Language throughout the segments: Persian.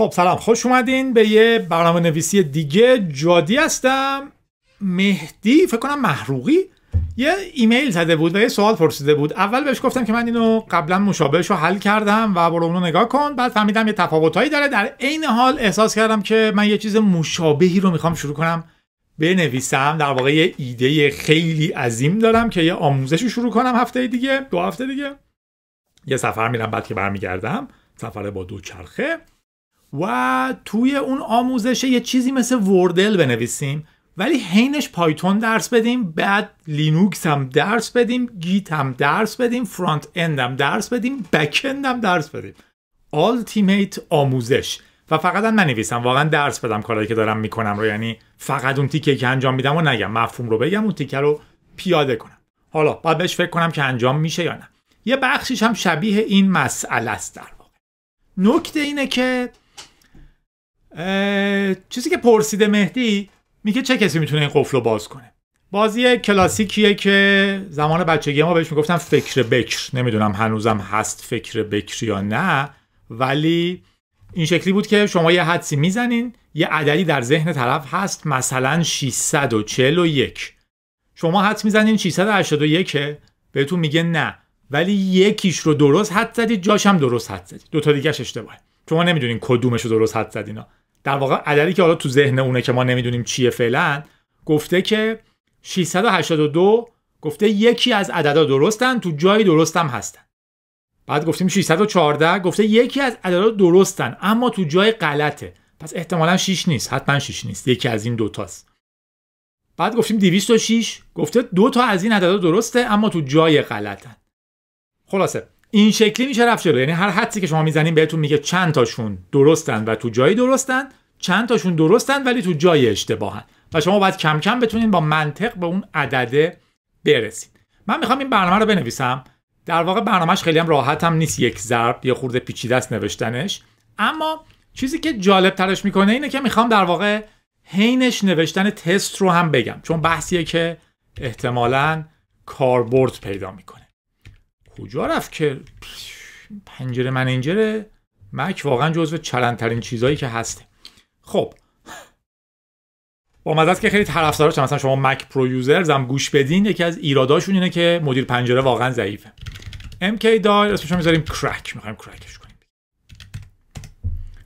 خب سلام. خوش اومدین به یه برنامه نویسی دیگه. جادی هستم. مهدی فکر کنم محروقی. یه ایمیل زده بود و یه سوال پرسیده بود. اول بهش گفتم که من اینو قبلا مشابهش رو حل کردم و برو اونو نگاه کن. بعد فهمیدم یه تفاوتایی داره. در عین حال احساس کردم که من یه چیز مشابهی رو می‌خوام شروع کنم. بنویسم. در واقع یه ایده خیلی عظیم دارم که یه آموزشی شروع کنم هفته دیگه. دو هفته دیگه. یه سفر میرم بعد که برمیگردم. سفر با دو چرخه. و توی اون آموزش یه چیزی مثل Wordle بنویسیم. ولی حینش Python درس بدیم بعد لینوکس هم درس بدیم Git هم درس بدیم front end هم درس بدیم back end هم درس بدیم. ultimate آموزش. و فقط من نویسم واقعا درس بدم کارهایی که دارم می‌کنم رو. یعنی فقط اون تیکه که انجام میدم و نگم. مفهوم رو بگم اون تیکه رو پیاده کنم. حالا باید بهش فکر کنم که انجام میشه یا نه. یه بخشیش هم شبیه این مسئله است در واقع. نکته اینه که چیزی که پرسیده مهدی میگه چه کسی می‌تونه این قفل رو باز کنه. بازی کلاسیکیه که زمان بچگی ما بهش می‌گفتن فکر بکر. نمی‌دونم هنوزم هست فکر بکر یا نه ولی این شکلی بود که شما یه حدسی می‌زنین یه عددی در ذهن طرف هست مثلا 641 شما حدس می‌زنین 681 بهتون میگه نه ولی یکیش رو درست حد زدید جاش هم درست حد زدید. دو تا دیگهش اشتباهه. شما نمی‌دونین کدومش رو درست حد زدینا در واقع عددی که حالا تو ذهن اونه که ما نمی‌دونیم چیه فعلا گفته که 682 گفته یکی از عددا درستن تو جای درستم هستن. بعد گفتیم 614 گفته یکی از عددا درستن اما تو جای غلطه. پس احتمالا 6 نیست حتما 6 نیست. یکی از این دوتاست بعد گفتیم 206 گفته دو تا از این عددا درسته اما تو جای غلطن. خلاصه این شکلی میشه رفت جلو. یعنی هر حدسی که شما می‌زنین بهتون میگه چند تاشون درستن و تو جایی درستن چند تاشون درستن ولی تو جای اشتباهن. و شما باید کم کم بتونین با منطق به اون عدده برسید من می‌خوام این برنامه رو بنویسم. در واقع برنامهش خیلی هم راحت هم نیست. یک ضرب یه خورده پیچیده است نوشتنش. اما چیزی که جالب ترش می‌کنه اینه که می‌خوام در واقع حینش نوشتن تست رو هم بگم. چون بحثیه که احتمالا کاربرد پیدا می‌کنه. کجا رفت که پنجره manager Mac واقعا جزو چرندترین چیزهایی که هسته. خب. بامزه است که خیلی طرفداراش مثلا شما Mac pro users هم گوش بدین. یکی از ایراداشون اینه که مدیر پنجره واقعا ضعیفه. MK دار اسمش می‌ذاریم crack می‌خوایم crack ش کنیم.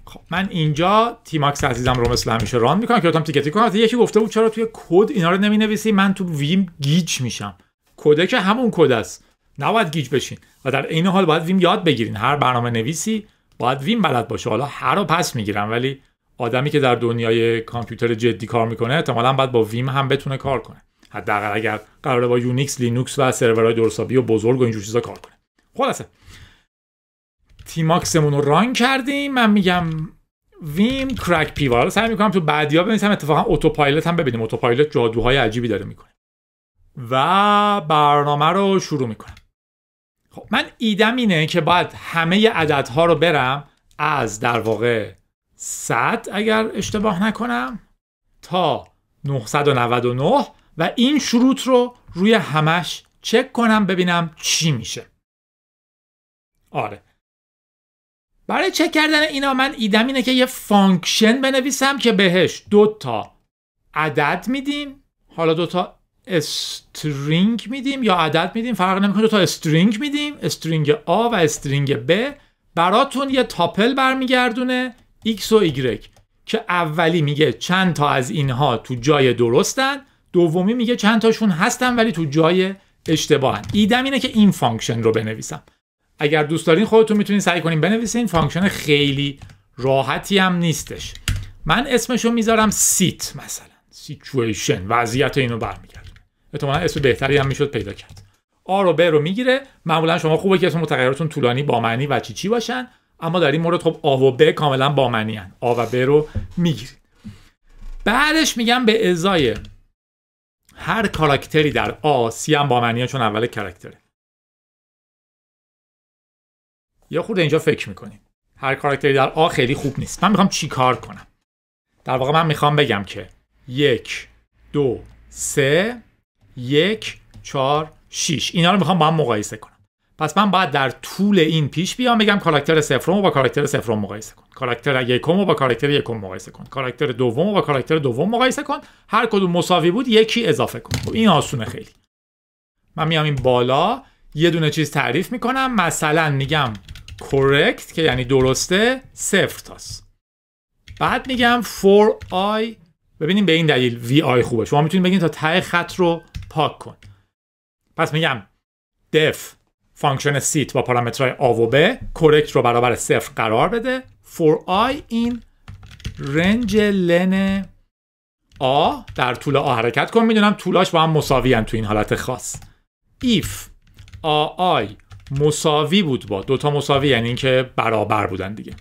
خب من اینجا tmux عزیزم رو مثل همیشه run می‌کنم که بتونم تیکه تیکه کنم. یکی گفته بود چرا توی کد اینا رو نمی نویسی من تو Vim گیج میشم. کده که همون کد است. نباید گیج بشین و در این حال باید Vim یاد بگیرین. هر برنامه نویسی باید Vim بلد باشه. حالا هر رو پس می‌گیرم ولی آدمی که در دنیای کامپیوتر جدی کار می‌کنه احتمالا باید با Vim هم بتونه کار کنه. حداقل اگر قراره با Unix Linux و سرورهای درست حسابی و بزرگ و اینجور چیزا کار کنه. خلاصه. تیماکسمون رو ران کردیم. من میگم ویم کرک پیوار سعی می‌کنم تو بعدیا ببینم اتفاقا اتوپایلوت هم ببینیم. اتوپایلوت جادوهای عجیبی داره می‌کنه. و برنامه رو شروع می‌کنم. خب من ایدم اینه که باید همه عددها رو برم از در واقع 100 اگر اشتباه نکنم تا 999 و این شروط رو روی همش چک کنم ببینم چی میشه. آره. برای چک کردن اینا من ایدم اینه که یه function بنویسم که بهش دو تا عدد میدیم. حالا دو تا string میدیم یا عدد میدیم؟ فرق نمی‌کنه. دو تا string میدیم. string A و string B. براتون یه tuple برمیگردونه. X و Y. که اولی میگه چند تا از اینها تو جای درستن. دومی میگه چند تاشون هستن ولی تو جای اشتباهن. ایدم اینه که این function رو بنویسم. اگر دوست دارین خودتون می‌تونین سعی کنین بنویسین. function خیلی راحتی هم نیستش. من اسمشو می‌ذارم sit مثلا. سیچویشن وضعیت اینو برمیگرد احتمالا اسم بهتری هم می‌شد پیدا کرد. آ رو ب رو می‌گیره. معمولا شما خوبه که اسم متغیراتون طولانی با معنی و چی چی باشن. اما در این مورد خب آ و ب کاملا با معنی هن. آ و ب رو می‌گیرید بعدش میگم به ازای هر کاراکتری در آ سی هم با معنیه چون اول کاراکتره یا خود اینجا فکر می‌کنیم. هر کاراکتری در آ خیلی خوب نیست. من می‌خوام چی کار کنم؟ در واقع من می‌خوام بگم که یک دو سه یک چهار شیش. اینا رو می‌خوام با هم مقایسه کنم. پس من باید در طول این پیش بیام بگم کاراکتر صفرم رو با کاراکتر صفرم مقایسه کن. کاراکتر یکم رو با کاراکتر یکم مقایسه کن. کاراکتر دوم رو با کاراکتر دوم مقایسه کن. هر کدوم مساوی بود یکی اضافه کن. خب این آسونه خیلی. من میام این بالا یه دونه چیز تعریف می‌کنم. مثلا میگم correct که یعنی درسته صفر تاست. بعد میگم for i. ببینیم به این دلیل آی خوبه. شما می‌تونید بگین تا ته خط رو پاک کن. پس میگم def function sit با پارامترهای آ و ب correct رو برابر صفر قرار بده. for i in range len آ در طول آ حرکت کن. می‌دونم طولاش با هم مساوی تو این حالت خاص. if آ i مساوی بود با دوتا مساوی یعنی اینکه برابر بودن دیگه.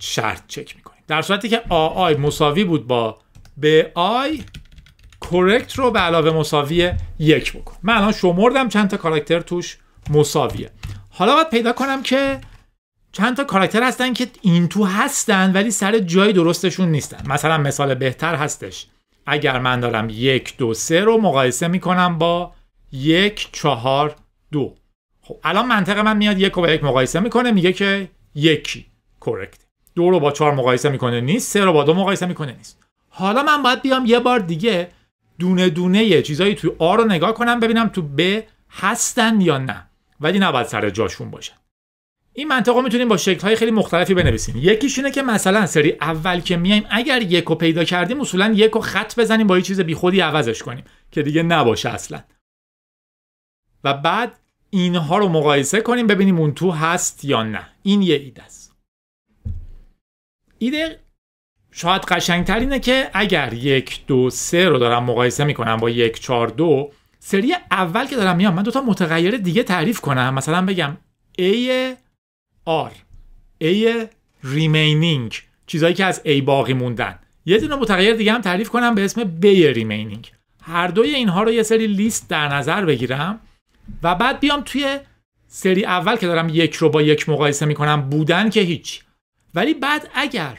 شرط چک می‌کنیم. در صورتی که آ i مساوی بود با به آی کرکت رو به علاوه مساوی یک بکن. من الان شمردم چند تا کاراکتر توش مساویه. حالا باید پیدا کنم که چند تا کاراکتر هستن که این تو هستن ولی سر جای درستشون نیستن. مثلا مثال بهتر هستش. اگر من دارم یک دو سه رو مقایسه می‌کنم با یک چهار دو. خب الان منطق من میاد یک رو با یک مقایسه می‌کنه میگه که یکی کرکت دو رو با چهار مقایسه می‌کنه نیست. سه رو با دو مقایسه می‌کنه نیست. حالا من باید بیام یه بار دیگه دونه دونه چیزایی تو آ رو نگاه کنم ببینم تو ب هستن یا نه. ولی نباید سر جاشون باشن این منطق رو می‌تونیم با شکل خیلی مختلفی بنویسیم. یکیش اینه که مثلا سری اول که میایم اگر یک رو پیدا کردیم اصولا یک رو خط بزنیم با یه چیز بیخودی عوضش کنیم که دیگه نباشه اصلا. و بعد اینها رو مقایسه کنیم ببینیم اون تو هست یا نه. این یه ایده است. ایده شاید قشنگتر اینه که اگر یک دو سه رو دارم مقایسه می‌کنم با یک چهار دو سری اول که دارم میام من دوتا متغیر دیگه تعریف کنم. مثلا بگم A R A remaining چیزایی که از A باقی موندن. یه دونه متغیر دیگه هم تعریف کنم به اسم B remaining. هر دوی اینها رو یه سری لیست در نظر بگیرم و بعد بیام توی سری اول که دارم یک رو با یک مقایسه می‌کنم. بودن که هیچ. ولی بعد اگر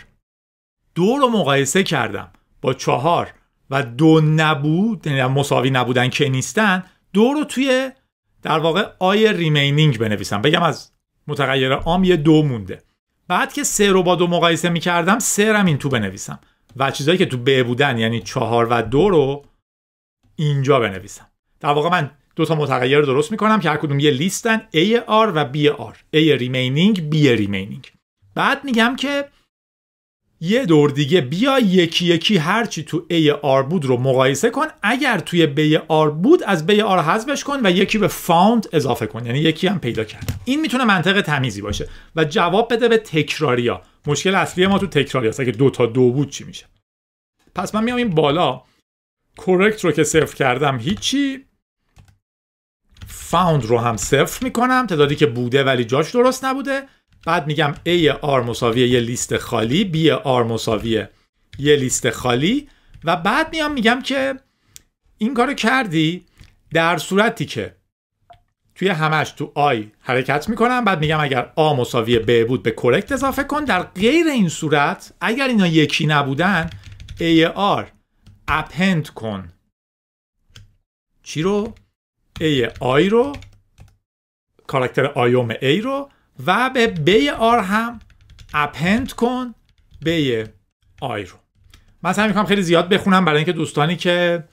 دو رو مقایسه کردم. با چهار و دو نبود یعنی مساوی نبودن که نیستن دو رو توی در واقع A remaining بنویسم. بگم از متغیر آم یه دو مونده. بعد که سه رو با دو مقایسه می‌کردم سه رم این تو بنویسم. و چیزایی که تو ب بودن یعنی چهار و دو رو اینجا بنویسم. در واقع من دو تا متغیر درست می‌کنم که هر کدوم یه لیستن A R و B R. A remaining B remaining بعد میگم که یه دور دیگه بیا یکی یکی هرچی تو A R بود رو مقایسه کن. اگر توی B R بود از B R حذفش کن و یکی به فاوند اضافه کن. یعنی یکی هم پیدا کردم این می‌تونه منطق تمیزی باشه و جواب بده به تکراریا. مشکل اصلی ما تو تکراری هست اگه دو تا دو بود چی میشه؟ پس من میام این بالا. کرکت رو که صفر کردم هیچی. فاوند رو هم صفر می‌کنم. تعدادی که بوده ولی جاش درست نبوده. بعد میگم A R مساوی یه لیست خالی B R مساوی یه لیست خالی و بعد میام میگم که این کارو کردی در صورتی که توی همش تو i حرکت می‌کنم بعد میگم اگر آ مساوی ب بود به correct اضافه کن در غیر این صورت اگر اینا یکی نبودن A R append کن چی رو؟ A i رو کاراکتر i اُم A رو و به B R هم append کن B i رو. مثلا می‌خوام خیلی زیاد بخونم برای اینکه دوستانی که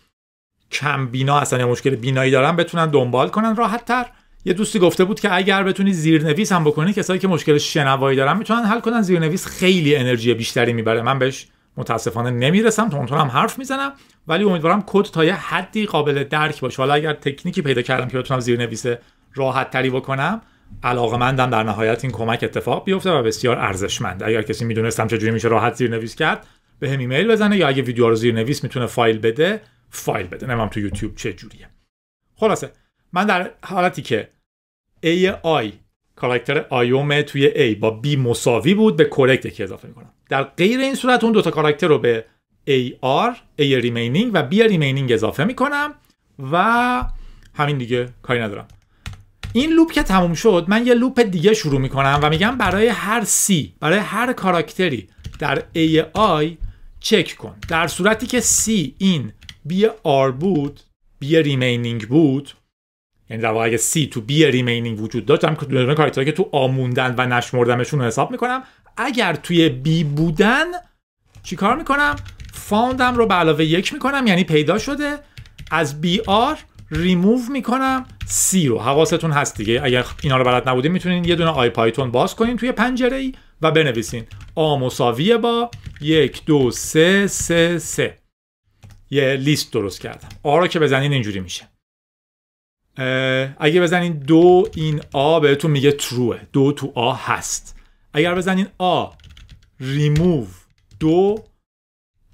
کم بینا هستن یا مشکل بینایی دارن بتونن دنبال کنن. راحت تر. یه دوستی گفته بود که اگر بتونی زیرنویس هم بکنی کسایی که مشکل شنوایی دارن می‌تونن حل کنن. زیرنویس خیلی انرژی بیشتری می‌بره. من بهش متاسفانه نمی‌رسم. تونتون هم حرف می‌زنم. ولی امیدوارم کد تا یه حدی قابل درک باشه. حالا اگر تکنیکی پیدا کردم که بتونم زیرنویس راحت تری بکنم علاقمندم در نهایت این کمک اتفاق بیفته و بسیار ارزشمند. اگر کسی می‌دونستم چجوری میشه راحت زیر نویس کرد به هم ایمیل بزنه یا اگه ویدیو رو زیر نویس می‌تونه فایل بده فایل بده. نمی‌دونم تو یوتیوب چه جوریه. خلاصه من در حالتی که A I کاراکتر i اُم توی A با B مساوی بود به correct که اضافه می‌کنم. در غیر این صورت اون دوتا کاراکتر رو به A R A remaining و B remaining اضافه می‌کنم و همین دیگه کاری ندارم. این loop که تموم شد من یه loop دیگه شروع می‌کنم و میگم برای هر C برای هر کاراکتری در A R چک کن. در صورتی که C این B R بود B remaining بود یعنی در واقع اگه C تو B remaining وجود داشت همون کاراکترهایی که تو آ موندن و نشمردمشون رو حساب می‌کنم. اگر توی B بودن چیکار می‌کنم؟ found م رو به علاوه یک می‌کنم یعنی پیدا شده. از بی آر ریموو می‌کنم. سی رو. حواستون هست دیگه. اگر اینا رو بلد نبودین می‌تونین یه دونه IPython باز کنین توی پنجره ای و بنویسین. آ مساویه با یک دو سه سه سه. یه لیست درست کردم. آ رو که بزنین اینجوری میشه. اگه بزنین دو این آ بهتون میگه True ه دو تو آ هست. اگر بزنین آ ریموو. دو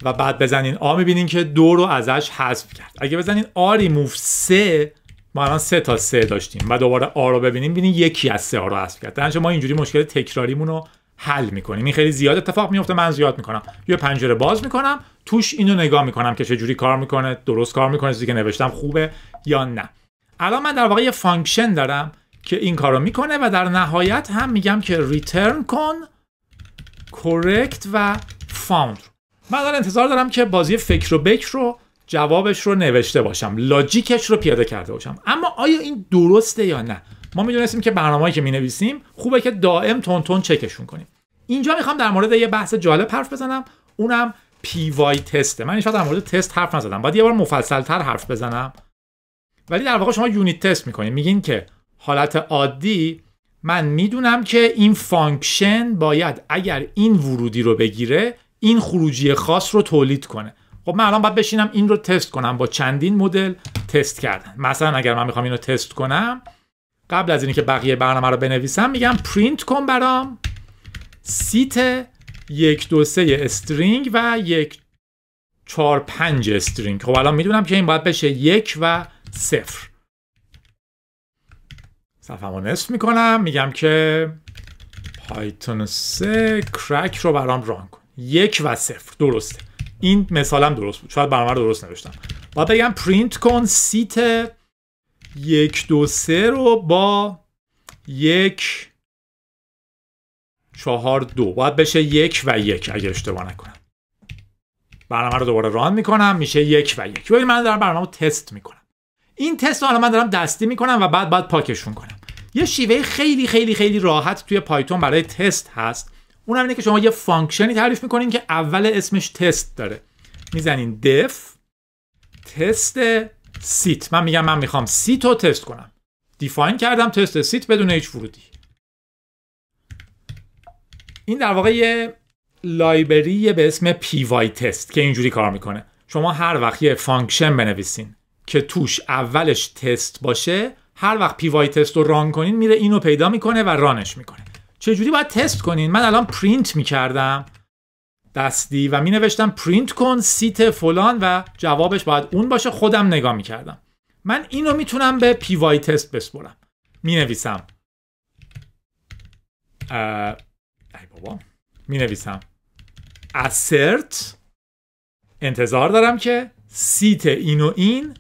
و بعد بزنین آ می‌بینین که دو رو ازش حذف کرد. اگه بزنین آ ریموو سه ما الان سه تا سه داشتیم و دوباره آ رو ببینیم ببینین یکی از سه آ رو حذف کرد. در ما اینجوری مشکل تکراریمون رو حل می‌کنیم. این خیلی زیاد اتفاق میفته من زیاد می‌کنم. یه پنجره باز می‌کنم توش اینو نگاه می‌کنم که چه کار می‌کنه درست کار می‌کنه چیزی که نوشتم خوبه یا نه. الان من در واقع یه function دارم که این کارو می‌کنه و در نهایت هم میگم که return کن correct و found من الان انتظار دارم که بازی فکر بکر رو جوابش رو نوشته باشم. logic ش رو پیاده کرده باشم. اما آیا این درسته یا نه؟ ما می‌دونستیم که برنامه‌ای که می‌نویسیم خوبه که دائم تند تند چکشون کنیم. اینجا می‌خوام در مورد یه بحث جالب حرف بزنم. اونم pytest ـه. من این در مورد تست حرف نزدم. باید یه بار مفصلتر حرف بزنم. ولی در واقع شما unit test می‌کنید. میگین که حالت عادی من می‌دونم که این function باید اگر این ورودی رو بگیره این خروجی خاص رو تولید کنه. خب من الان باید بشینم این رو تست کنم با چندین مدل تست کردن. مثلا اگر من می‌خوام اینو تست کنم قبل از اینکه بقیه برنامه رو بنویسم میگم پرینت کن برام. sit یک دو سه string و یک چهار پنج string خب الان می‌دونم که این باید بشه یک و صفر. صفحه نصف می‌کنم. میگم که پایتون 3 crack رو برام run کن. یک و صفر. درسته. این مثالم درست بود. شاید برنامه درست نوشتم. باید بگم پرینت کن sit یک دو سه رو با یک چهار دو. باید بشه یک و یک اگه اشتباه نکنم. برنامه رو دوباره run می‌کنم میشه یک و یک. ببین من دارم برنامه رو تست می‌کنم. این تست رو من دارم دستی می‌کنم و بعد باید پاکشون کنم. یه شیوه خیلی خیلی خیلی راحت توی پایتون برای تست هست. اون اینه که شما یه function ی تعریف می‌کنین که اول اسمش تست داره. می‌زنین def test sit. من میگم من می‌خوام sit رو تست کنم. define کردم test sit بدون هیچ ورودی. این در واقع یه library به اسم pytest که اینجوری کار می‌کنه. شما هر وقت یه function بنویسین که توش اولش تست باشه هر وقت pytest رو run کنین میره اینو پیدا می‌کنه و run ش می‌کنه. چجوری باید تست کنین؟ من الان پرینت می‌کردم دستی و می نوشتم پرینت کن sit فلان و جوابش باید اون باشه خودم نگاه می‌کردم. من اینو می‌تونم به pytest بسپرم. می نویسم ای بابا. می نویسم assert. انتظار دارم که sit این و این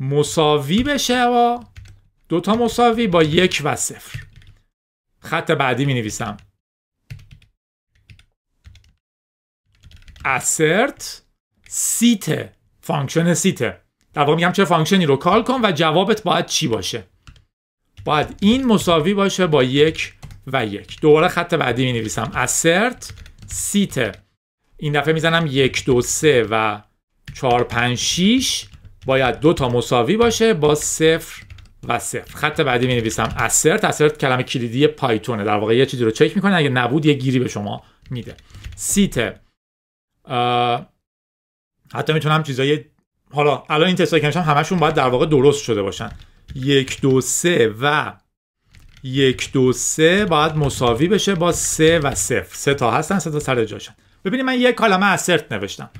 مساوی بشه با دوتا مساوی با یک و صفر. خط بعدی می نویسم. Assert sit function sit در واقع میگم چه function ی رو call کن و جوابت باید چی باشه. باید این مساوی باشه با یک و یک. دوباره خط بعدی می نویسم. Assert sit این دفعه می‌زنم یک دو سه و چهار پنج شیش. باید دو تا مساوی باشه با صفر و صفر. خط بعدی می نویسم assert assert کلمه کلیدی پایتونه. در واقع یه چیزی رو چک می‌کنه. اگه نبود یه گیری به شما میده. سیت. حتی می‌تونم چیزای حالا الان این تستایی که میشم همشون باید در واقع درست شده باشن. یک دو سه و یک دو سه باید مساوی بشه با سه و صفر. سه تا هستن سه تا سر جاشن. ببینید من یک کلمه assert نوشتم.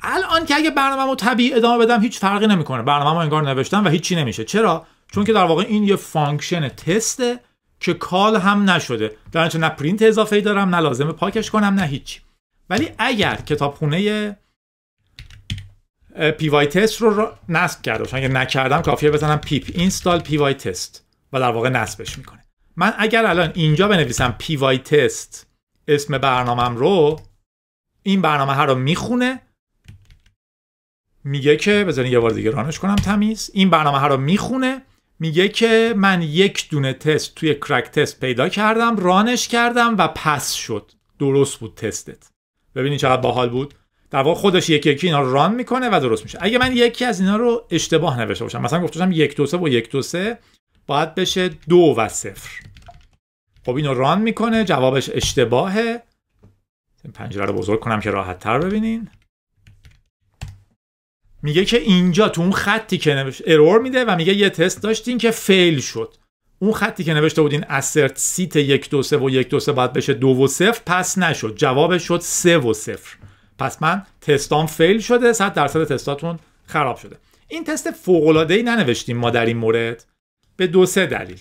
الان که اگه برنامه‌مو طبیعی ادامه بدم هیچ فرقی نمی‌کنه. برنامه‌مو انگار نوشتم و هیچی نمیشه. چرا؟ چون که در واقع این یه function تسته که call هم نشده. در نه پرینت اضافه دارم نه لازمه پاکش کنم نه هیچی. ولی اگر کتابخونه pytest رو نصب کرده باشم اگه نکردم کافیه بزنم pip install pytest و در واقع نصبش می‌کنه. من اگر الان اینجا بنویسم pytest اسم برنامهم رو این برنامه ها رو می‌خونه میگه که بذارین یه بار دیگه رانش کنم تمیز. این برنامه ها رو می‌خونه میگه که من یک دونه تست توی کرک تست پیدا کردم رانش کردم و پس شد. درست بود تستت. ببینید چقدر باحال بود. در واقع خودش یکی یکی اینا رو ران می‌کنه و درست میشه. اگه من یکی از اینا رو اشتباه نوشته باشم مثلا گفتم یک دو سه و یک دو سه باید بشه دو و صفر. خب اینو run می‌کنه جوابش اشتباهه. پنجره رو بزرگ کنم که راحت تر ببینین. میگه که اینجا تو اون خطی که نوشت error میده و میگه یه تست داشتین که fail شد. اون خطی که نوشته بودین assert sit یک دو سه و یک دو سه باید بشه دو و صفر پس نشد. جوابش شد سه و صفر. پس من تستام fail شده صد درصد تستاتون خراب شده. این تست فوق العاده ای ننوشتیم ما در این مورد. به دو سه دلیل.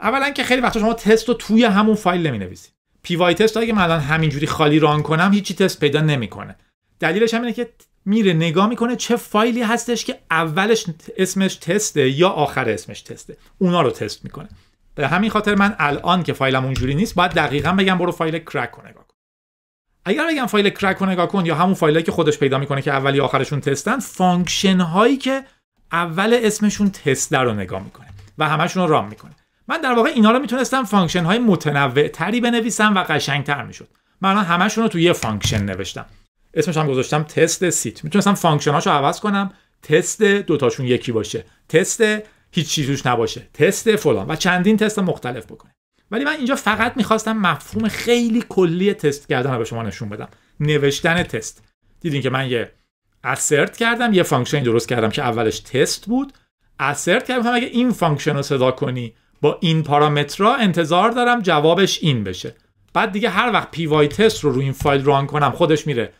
اولا که خیلی وقتا شما تست رو توی همون فایل نمی نویسید pytest اگه من الان همینجوری خالی run کنم هیچی تست پیدا نمی‌کنه. دلیلش هم اینه که میره نگاه می‌کنه چه فایلی هستش که اولش اسمش تسته یا آخر اسمش تسته. اونا رو تست می‌کنه. به همین خاطر من الان که فایلم اونجوری نیست باید دقیقا بگم برو فایل crack رو نگاه کن. اگر بگم فایل crack رو نگاه کن یا همون فایلی که خودش پیدا می‌کنه که اولی آخرشون تستن function هایی که اول اسمشون تست رو نگاه می‌کنه و همشون رو run می‌کنه. من در واقع اینا رو می‌تونستم function های متنوع تری بنویسم و قشنگتر می‌شد. من همشون رو تو یه function نوشتم. اسمش هم گذاشتم test sit. می‌تونستم function اشو عوض کنم. تست دوتاشون یکی باشه. تست هیچ چیزوش نباشه. تست فلان. و چندین تست مختلف بکنه. ولی من اینجا فقط می‌خواستم مفهوم خیلی کلی تست کردن رو به شما نشون بدم. نوشتن تست. دیدین که من یه assert کردم. یه function ی درست کردم که اولش تست بود. assert کردم. اگه این function رو صدا کنی با این پارامترها انتظار دارم جوابش این بشه. بعد دیگه هر وقت pytest رو روی این فایل run کنم خودش میره.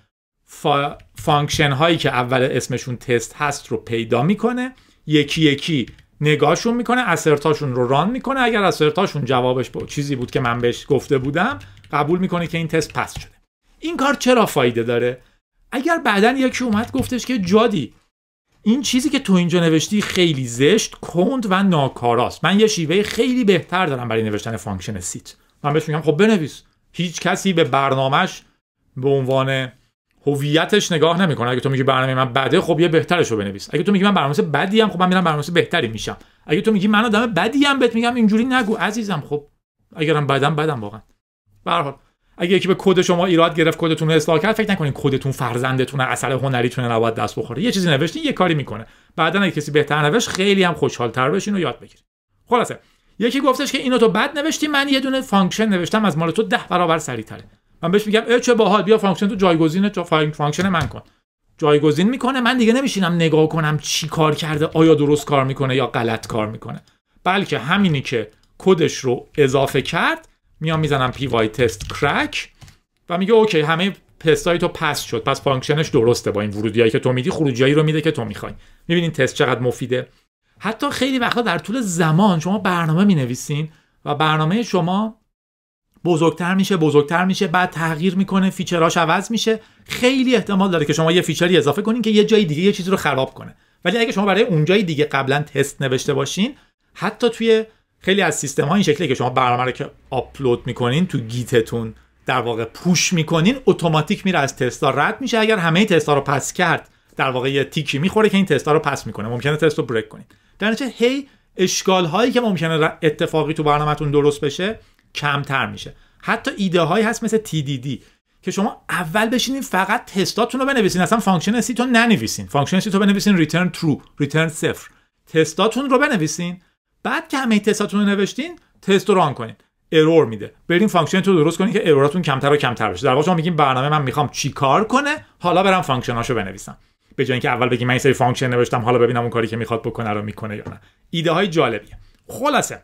فا... function هایی که اول اسمشون تست هست رو پیدا می‌کنه. یکی یکی نگاهشون می‌کنه assert اشون رو run می‌کنه. اگر assert اشون جوابش با چیزی بود که من بهش گفته بودم قبول می‌کنه که این تست pass شده. این کار چرا فایده داره؟ اگر بعدا یکی اومد گفتش که جادی این چیزی که تو اینجا نوشتی خیلی زشت کند و ناکاراست. من یه شیوه خیلی بهتر دارم برای نوشتن function sit. من بهش میگم خب بنویس. هیچ کسی به برنامهش به عنوان هویتش نگاه نمی‌کنه. اگه تو میگی برنامه من بده خب یه بهترش رو بنویس. اگه تو میگی من برنامه بدی ام خب من میرم برنامه بهتری میشم. اگه تو میگی من آدم بدی ام بهت میگم اینجوری نگو. عزیزم خب اگرم بدم بدم واقعا. به حال اگه یکی به کد شما ایراد گرفت کدتون رو اصلاح کرد فکر نکنین کدتون فرزندتون اثر هنریتون نباید دست بخوره. یه چیزی نوشتین یه کاری می‌کنه. بعدا اگه کسی بهتر نوشت خیلی هم خوشحالتر بشین و یاد بگیرید خلاصه یکی گفتش که اینو تو بد نوشتی من یه دونه function نوشتم از مال تو ده برابر سریعتره. من بهش میگم اه چه باحال بیا function تو جایگزین function من کن. جایگزین می‌کنه من دیگه نمیشینم نگاه کنم چی کار کرده آیا درست کار می‌کنه یا غلط کار می‌کنه. بلکه همینی که کدش رو اضافه کرد میام می‌زنم pytest crack و میگه okay همه تستای تو pass شد پس function ش درسته با این ورودیایی که تو میدی خروجیایی رو میده که تو می‌خوای. می‌بینین تست چقدر مفیده. حتی خیلی وقتا در طول زمان شما برنامه می‌نویسین و برنامه شما بزرگتر میشه بزرگتر میشه بعد تغییر می‌کنه feature اش عوض میشه. خیلی احتمال داره که شما یه feature ی اضافه کنین که یه جای دیگه یه چیزی رو خراب کنه. ولی اگه شما برای اونجای دیگه قبلا تست نوشته باشین حتی توی خیلی از سیستم ها این شکلی که شما برنامه رو که آپلود می‌کنین تو Git تون در واقع push می‌کنین اتوماتیک میره از تستا رد میشه. اگر همه تستا رو pass کرد در واقع یه تیکی می‌خوره که این تستا رو pass می‌کنه. ممکنه تست رو break کنین. در نتیجه هی اشکال هایی که ممکنه اتفاقی تو برنامهتون درست بشه کمتر میشه. حتی ایده هایی هست مثل TDD که شما اول بشینین فقط تستاتون رو بنویسین. اصلا function sit تو ننویسین. function sit تو بنویسین return true return صفر. تستاتون رو بنویسین. بعد که همه تستاتون رو نوشتین تست رو run کنین. error میده. بریم function تو درست کنین که error اتون کمتر و کمتر بشه. در واقع شما میگین برنامه من می‌خوام چی کار کنه؟ حالا برم function اشو بنویسم. به جای اینکه اول بگیم من این سری function نوشتم حالا ببینم اون کاری که می‌خواد بکنه رو می‌کنه یا نه. ایده های جالبیه. خلاصه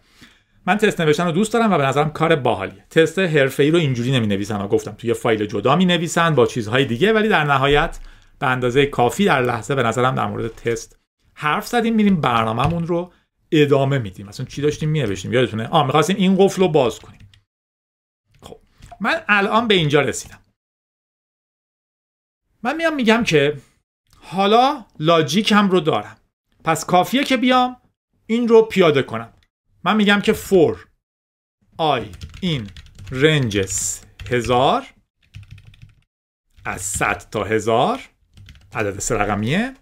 من تست نوشتن رو دوست دارم و به نظرم کار باحالیه. تست حرفه‌ای رو اینجوری نمی نویسن و گفتم توی فایل جدا می نویسن با چیزهای دیگه ولی در نهایت به اندازه کافی در لحظه به نظرم در مورد تست حرف زدیم میریم برنامهمون رو ادامه میدیم. مثلا چی داشتیم می نوشتیم یادتونه؟ آ می‌خواستیم این قفل رو باز کنیم. خب من الان به اینجا رسیدم. من میام میگم که حالا لاجیک هم رو دارم. پس کافیه که بیام این رو پیاده کنم. من میگم که for i این ranges هزار از 100 تا هزار عدد سه رقمیه.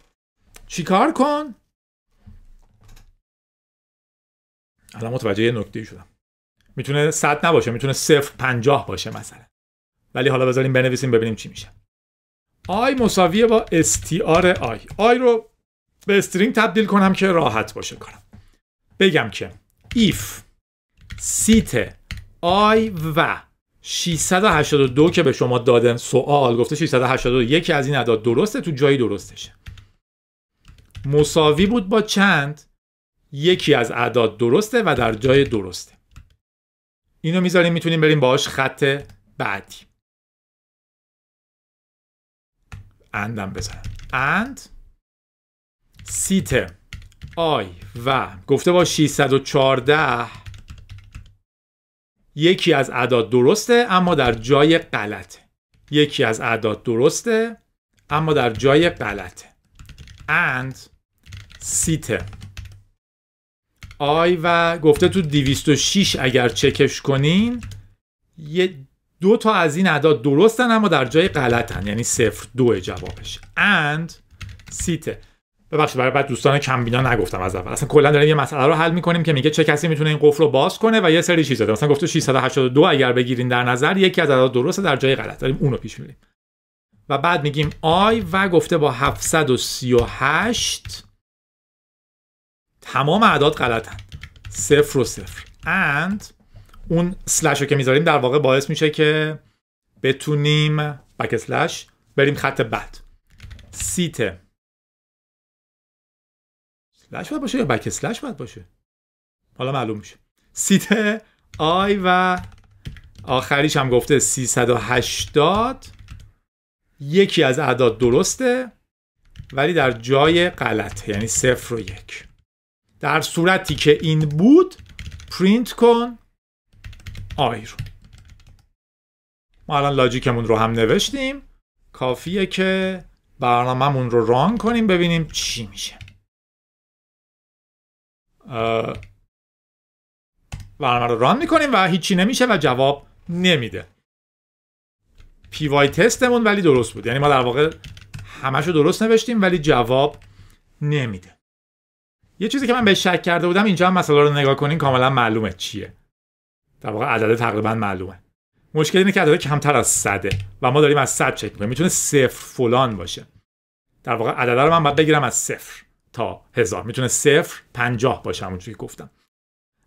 چیکار کن؟ الان متوجه یه نکته شدم. می‌تونه 100 نباشه می‌تونه 0 50 باشه مثلا. ولی حالا بذاریم بنویسیم ببینیم چی میشه. آی مساویه با استیار آی. آی رو به استرینگ تبدیل کنم که راحت باشه کارم. بگم که if sit i و 682 که به شما دادن سوال گفته 682 یکی از این اعداد درسته؟ تو جایی درستشه. مساوی بود با چند؟ یکی از اعداد درسته و در جای درسته. اینو می‌ذاریم می‌تونیم بریم باهاش خط بعدی. and م بزنم. and sit i و گفته با 614 یکی از اعداد درسته اما در جای غلطه یکی از اعداد درسته اما در جای غلطه and sit i و گفته تو 206 اگر چکش کنین یه دو تا از این اعداد درستن اما در جای غلطن. یعنی صفر دو جوابش. And سیت ببخشید برای بعد دوستان کمبینا نگفتم از اول. اصلا کلا داریم یه مسئله رو حل می‌کنیم که میگه چه کسی می‌تونه این قفل رو باز کنه و یه سری چیزا داره. مثلا گفته 682 اگر بگیرین در نظر یکی از اعداد درسته در جای غلط. داریم اونو پیش میریم و بعد میگیم آی و گفته با 738 تمام اعداد غلطن. صفر و صفر. And اون سلش رو که می‌ذاریم در واقع باعث میشه که بتونیم backslash بریم خط بعد. sit slash باید باشه یا backslash باید باشه. حالا معلوم میشه. sit i و آخریش هم گفته 380 یکی از اعداد درسته ولی در جای غلط یعنی صفر و یک. در صورتی که این بود پرینت کن i رو. ما الان logic مون رو هم نوشتیم. کافیه که برنامهمون رو run کنیم ببینیم چی میشه. برنامه رو run می‌کنیم و هیچی نمیشه و جواب نمیده. pytest مون ولی درست بود. یعنی ما در واقع همش رو درست نوشتیم ولی جواب نمیده. یه چیزی که من به شک کرده بودم اینجا هم مسئله رو نگاه کنین کاملا معلومه چیه. در واقع عدد تقریبا معلومه. مشکل اینه که عدد کمتر از صده و ما داریم از صد چک می‌کنیم. می‌تونه صفر فلان باشه. در واقع عدد رو من باید بگیرم از صفر. تا هزار. می‌تونه صفر پنجاه باشه همونجوری که گفتم.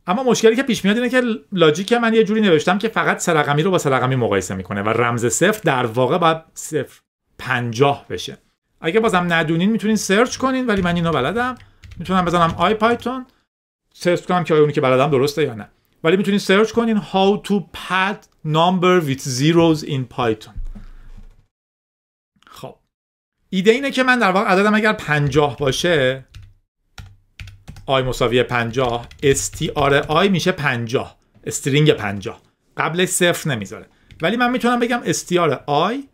اما مشکلی که پیش میاد اینه که لاجیک من یه جوری نوشتم که فقط سرقمی رو با سرقمی مقایسه می‌کنه و رمز صفر در واقع باید صفر پنجاه بشه. اگه بازم ندونین می‌تونین سرچ کنین ولی من اینو بلدم. می‌تونم بزنم IPython. search کنم که آیا اونی که بلدم درسته یا نه. ولی می‌تونین search کنین how to pad number with zeros in python. ایده اینه که من در واقع عددم اگر 50 باشه i مساوی 50 str i میشه 50 string 50 قبلش صفر نمی‌ذاره. ولی من می‌تونم بگم str i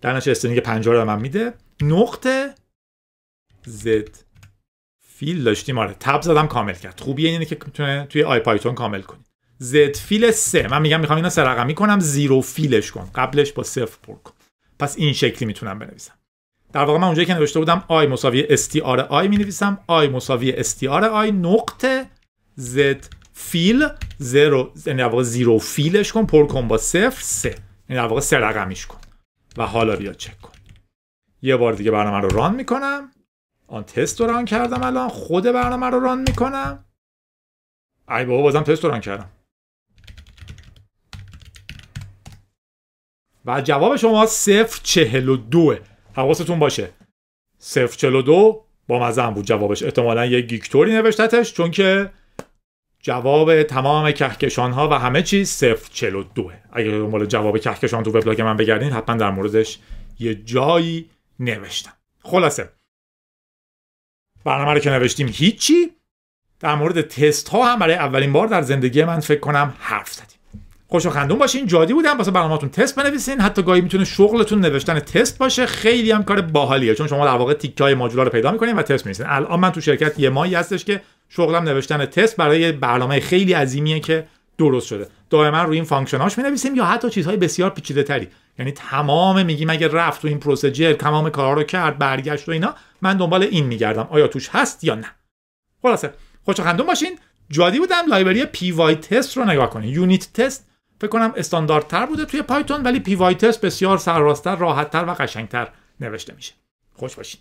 در نتیجه string 50 رو من میده. نقطه zfill داشتیم آره. تب زدم کامل کرد. خوبی اینه که می‌تونه توی IPython کامل کنی. zfill سه. من میگم می‌خوام اینو سه رقمی کنم zero fill ش کن. قبلش با صفر پر کن. پس این شکلی می‌تونم بنویسم. در واقع من اونجایی که نوشته بودم i مساوی str i می نویسم i مساوی str i نقطه زد فیل زیرو یعنی در واقع زیرو فیلش کن پر کن با صفر سه. یعنی در واقع سه رقمیش کن. و حالا بیا چک کن. یه بار دیگه برنامه رو ران می‌کنم. آن تست رو ران کردم الان. خود برنامه رو ران می‌کنم. ای بابا بازم تست رو ران کردم. و جواب شما صفر چهل و دوه. حواستون باشه. صفر چهل و دو با مزن بود جوابش. احتمالا یه گیکتوری نوشتتش چون که جواب تمام کهکشان ها و همه چیز دوه. اگر دنبال جواب کهکشان تو وبلاگ من بگردین حتما در موردش یه جایی نوشتم. خلاصه. برنامه رو که نوشتیم هیچی. در مورد تست ها هم برای اولین بار در زندگی من فکر کنم حرف زدیم. خوش و خندون باشین جادی بودم واسه برنامه‌تون تست بنویسین. حتی گاهی می‌تونه شغلتون نوشتن تست باشه. خیلی هم کار باحالیه چون شما در واقع تیکه های ماجولا رو پیدا می‌کنین و تست می‌نویسین. الان من تو شرکت یه ماهی هستش که شغلم نوشتن تست برای برنامه خیلی عظیمیه که درست شده. دائما روی این function اش می یا حتی چیزهای بسیار پیچیده تری یعنی تمام میگیم اگه رفت تو این procedure تمام کارا رو کرد برگشت و اینا من دنبال این میگردم آیا توش هست یا نه. خلاصه خوش خندون باشین. جادی بودم library pytest رو نگاه کنید unittest فکر کنم استانداردتر بوده توی پایتون ولی pytest بسیار سرراستتر راحتتر و قشنگتر نوشته میشه. خوش باشین.